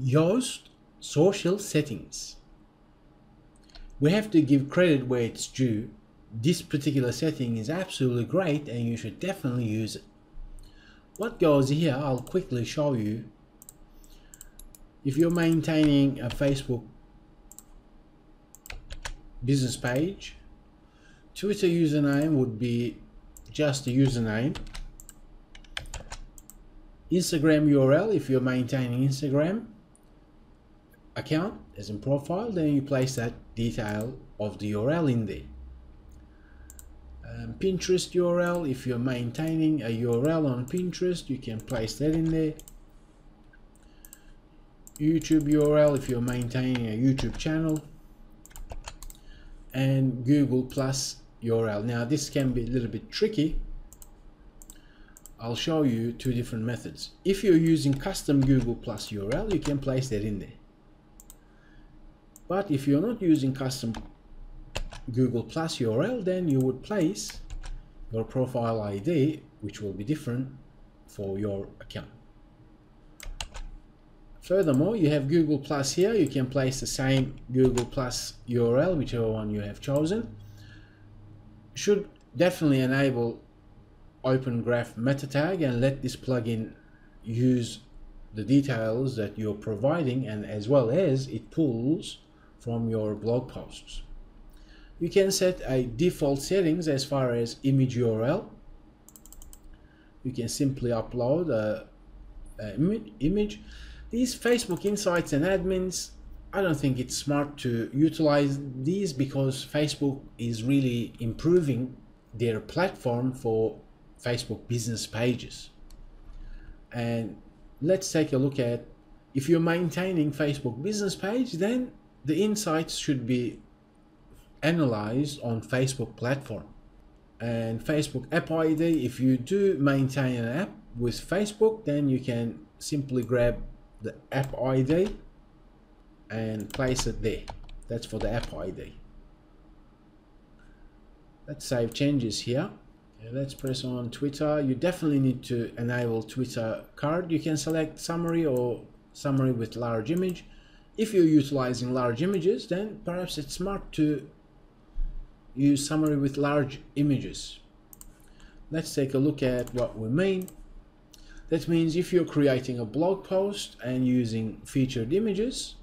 Yoast social settings. We have to give credit where it's due. This particular setting is absolutely great and you should definitely use it. What goes here, I'll quickly show you. If you're maintaining a Facebook business page, Twitter username would be just a username Instagram URL if you're maintaining Instagram account as in profile then you place that detail of the URL in there. Um, Pinterest URL if you're maintaining a URL on Pinterest you can place that in there. YouTube URL if you're maintaining a YouTube channel. And Google Plus URL now this can be a little bit tricky. I'll show you two different methods. If you're using custom Google Plus URL, you can place that in there. But if you're not using custom Google Plus URL, then you would place your profile ID, which will be different for your account. Furthermore, you have Google Plus here. You can place the same Google Plus URL, whichever one you have chosen. Should definitely enable open graph meta tag and let this plugin use the details that you're providing and as well as it pulls from your blog posts. You can set a default settings as far as image URL. You can simply upload a, a image. These Facebook Insights and admins, I don't think it's smart to utilize these because Facebook is really improving their platform for Facebook business pages. And let's take a look at if you're maintaining Facebook business page, then the insights should be analyzed on Facebook platform. And Facebook app ID, if you do maintain an app with Facebook, then you can simply grab the app ID and place it there. That's for the app ID. Let's save changes here let's press on Twitter. You definitely need to enable Twitter card. You can select summary or summary with large image. If you're utilizing large images, then perhaps it's smart to use summary with large images. Let's take a look at what we mean. That means if you're creating a blog post and using featured images,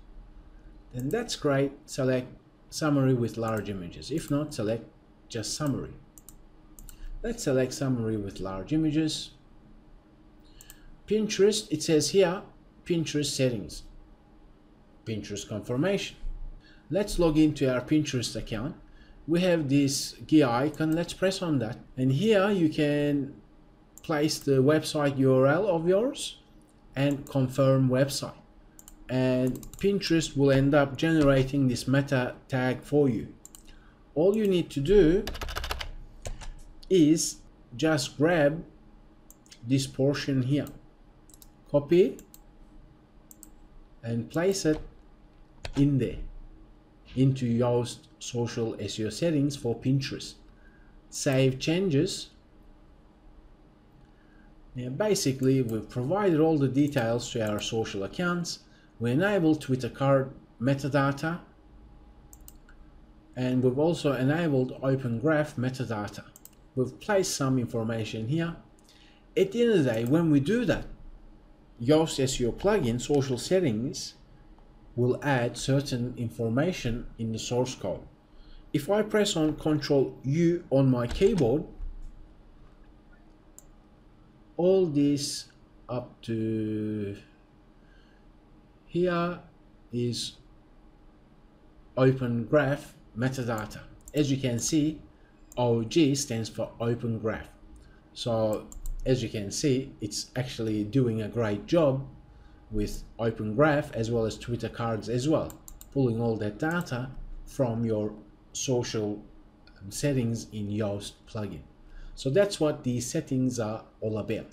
then that's great. Select summary with large images. If not, select just summary. Let's select summary with large images. Pinterest, it says here, Pinterest settings. Pinterest confirmation. Let's log into our Pinterest account. We have this gear icon. Let's press on that. And here you can place the website URL of yours and confirm website. And Pinterest will end up generating this meta tag for you. All you need to do is just grab this portion here copy and place it in there into Yoast social SEO settings for Pinterest. Save changes. Now basically we've provided all the details to our social accounts. We enable Twitter card metadata. And we've also enabled Open Graph metadata. We've placed some information here. At the end of the day, when we do that, Yoast SEO plugin social settings will add certain information in the source code. If I press on Ctrl U on my keyboard, all this up to here is open graph metadata. As you can see, OG stands for Open Graph. So as you can see, it's actually doing a great job with Open Graph as well as Twitter cards as well, pulling all that data from your social um, settings in Yoast plugin. So that's what these settings are all about.